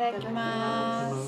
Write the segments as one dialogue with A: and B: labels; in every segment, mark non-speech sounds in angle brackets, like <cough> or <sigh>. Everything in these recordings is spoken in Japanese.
A: ただきます。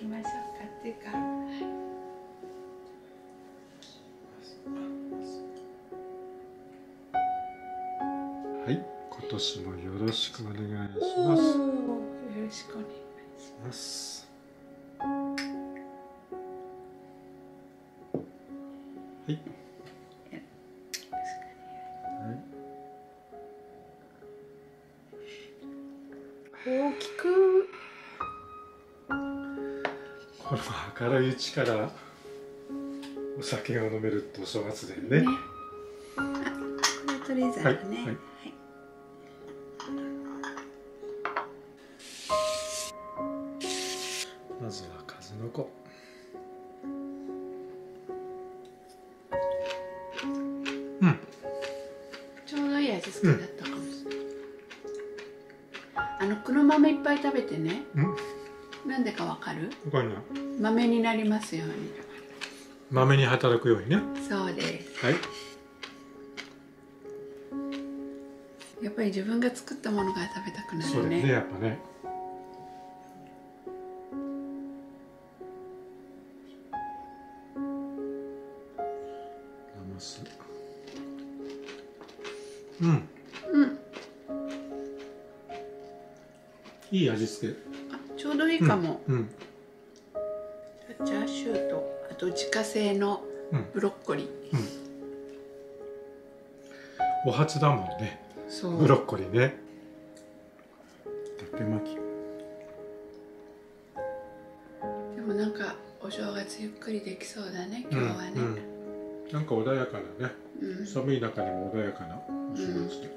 A: きましょうかっていうか、はい
B: はい、今年もよろしくお願いします。
A: よろしくお願いし
B: ます。はい。明るいうちからお酒が飲めるってお正月だよね。
A: ね。あ、これね。
B: はいはいまずは数の子。うん。
A: ちょうどいい味付けだったかもしれない。あの黒豆いっぱい食べてね。
B: うん。
A: なんでかわかる？
B: わかんない。
A: 豆になりますように。
B: 豆に働くようにね。
A: そうです。
B: はい。
A: やっぱり自分が作ったものが食べたくなる
B: そうだよね、
A: ね。
B: やっぱね。うん。
A: うん。
B: いい味付け。
A: あ、ちょうどいいかも。
B: うん。
A: チャーシューとあと自家製の
B: うん。
A: ブロッコリー。
B: お初だもんね。
A: そう。
B: ブロッコリーね。竹巻き。
A: でもなんかお正月ゆっくりできそうだね今日はね。
B: うんうんなんか穏やかなね。
A: うん
B: 寒い中にも穏やかなお正月で。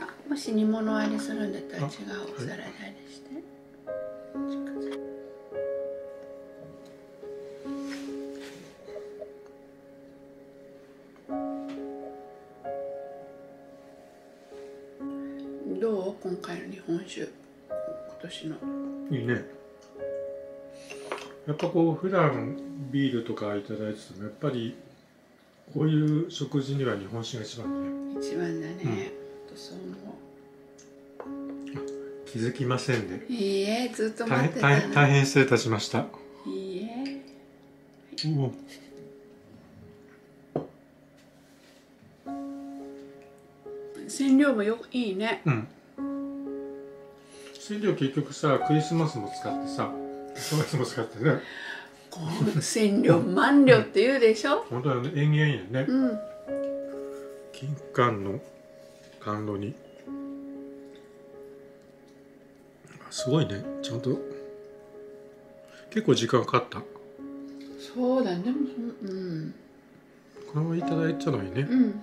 A: あもし煮物あれするんだったら違う
B: あ
A: お皿であれして。今年の。
B: いいね。やっぱこう普段ビールとか頂いててもやっぱりこういう食事には日本酒が一番ね。
A: 一番だね、うん、とそう思う。
B: 気づきません
A: ね。いいえずっと待ってた
B: 大大変失礼いたしました。
A: いいえ、
B: はい、う。
A: ん染料もよいいね、
B: うん、染料結局さクリスマスも使ってさ正月も使ってね。
A: こう染料万両って言うでしょ？
B: 本当はね縁起がいいよね。
A: うん
B: 金柑の甘露煮。すごいね。ちゃんと結構時間かかった。
A: そうだねうん
B: このままいただいたのにね。
A: うん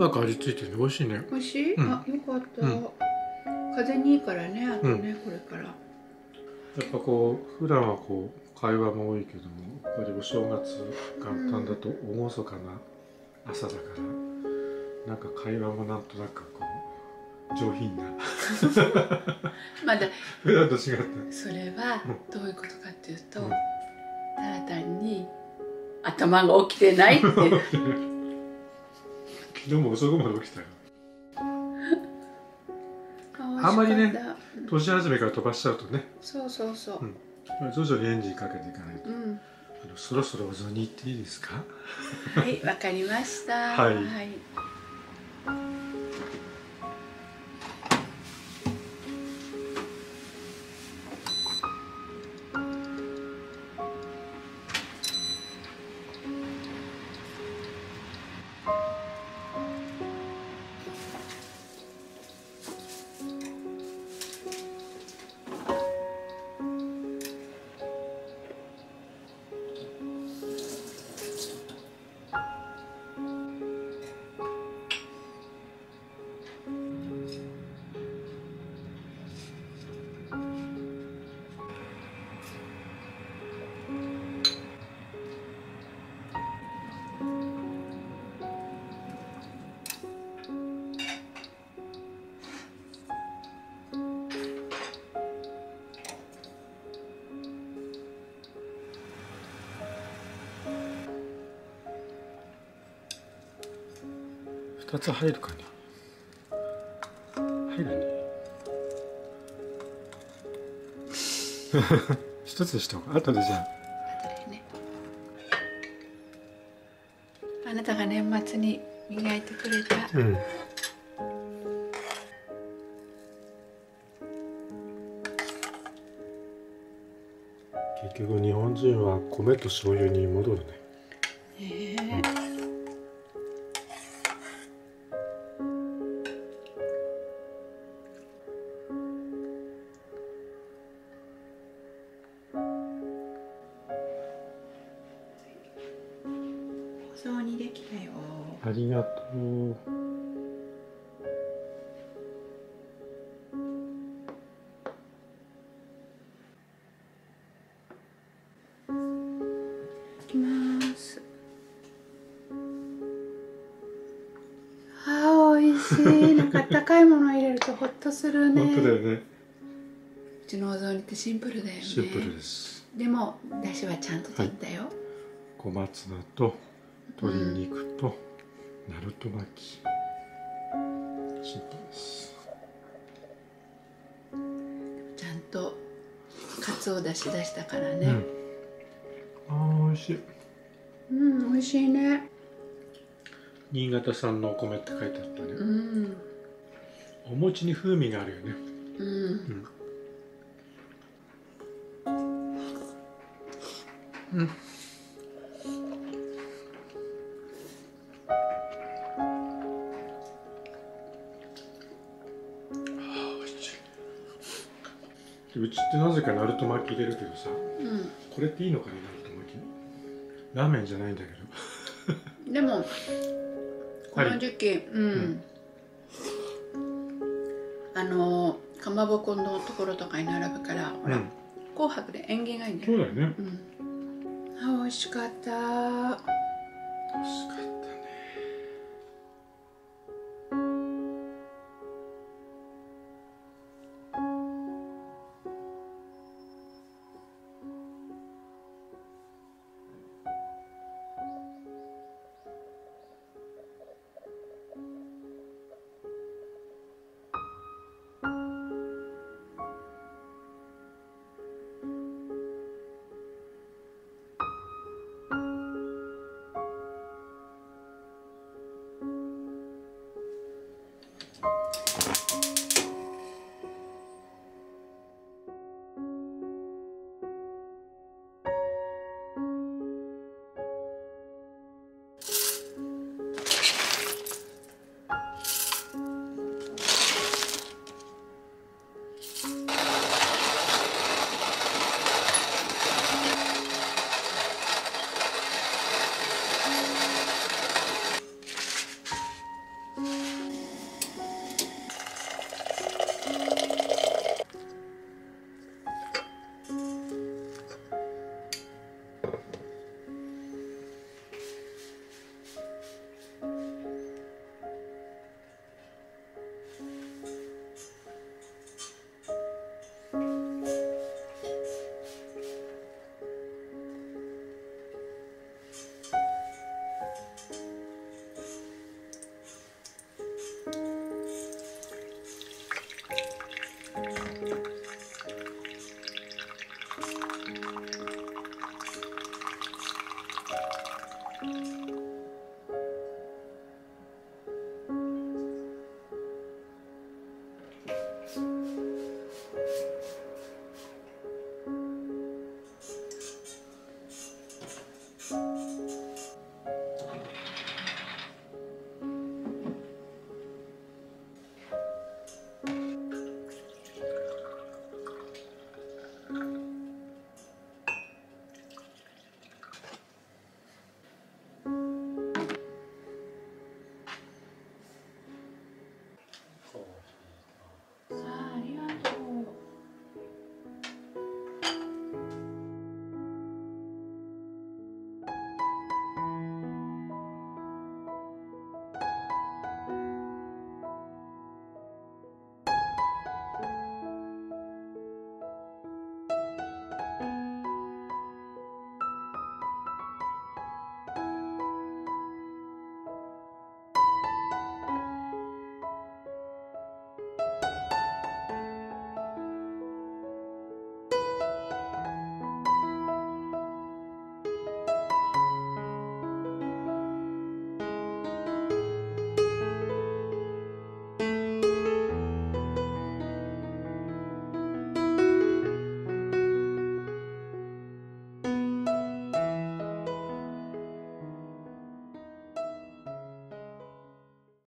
B: まく味付いてるね。美味しいね。
A: 美味しい、
B: うん。
A: あよかった、
B: うん。
A: 風邪にいいからねあとね、これから。
B: やっぱこう普段はこう会話も多いけどもやっぱりお正月元旦だと厳かな朝だからなんか会話もなんとなくこう上品な。<laughs>
A: まだ。
B: 普段と違っ
A: それは
B: う
A: どういうことかっていうと、
B: うん
A: ただ単に頭が起きてないって <laughs>
B: た昨日も遅くまで起きたよ。あんまりね年始めから飛ばしちゃうとね。
A: そうそうそう。
B: うん。徐々にエンジンかけていかないと。
A: うん、
B: あのそろそろお雑煮行っていいですか？
A: はいわかりました。
B: はい2つ入るかな。入るね。<laughs> 一つにしておく後でじゃあ。
A: 後でね。あなたが年末に磨いてくれた
B: うん。結局日本人は米と醤油に戻るね。
A: ええ
B: ありがとう。
A: いきます。あー美味しい。なんかあったかいもの入れるとホッとするね。
B: 本当だよね。
A: うちのお雑煮ってシンプルだよね。
B: シンプルです。
A: でもだしはちゃんと取ったよ、
B: 小松菜と鶏肉と。ナルト巻きシンプルです
A: ちゃんとカツオ出し出したからね。
B: うん。あー美味しい。
A: うん、美味しいね。
B: 新潟産のお米って書いてあったね。
A: うん。
B: お餅に風味があるよね。
A: うん。
B: うん。うちってなぜかナルト巻き入れるけどさ
A: うん。
B: これっていいのかねナルト巻きラーメンじゃないんだけど。<laughs>
A: でもこの時期うん、
B: ん。
A: あのかまぼこのところとかに並ぶからほら、
B: うん。
A: 紅白で縁起がいいんだよ、
B: そうだよね。
A: うん、あ美味しかった。
B: 美味しかった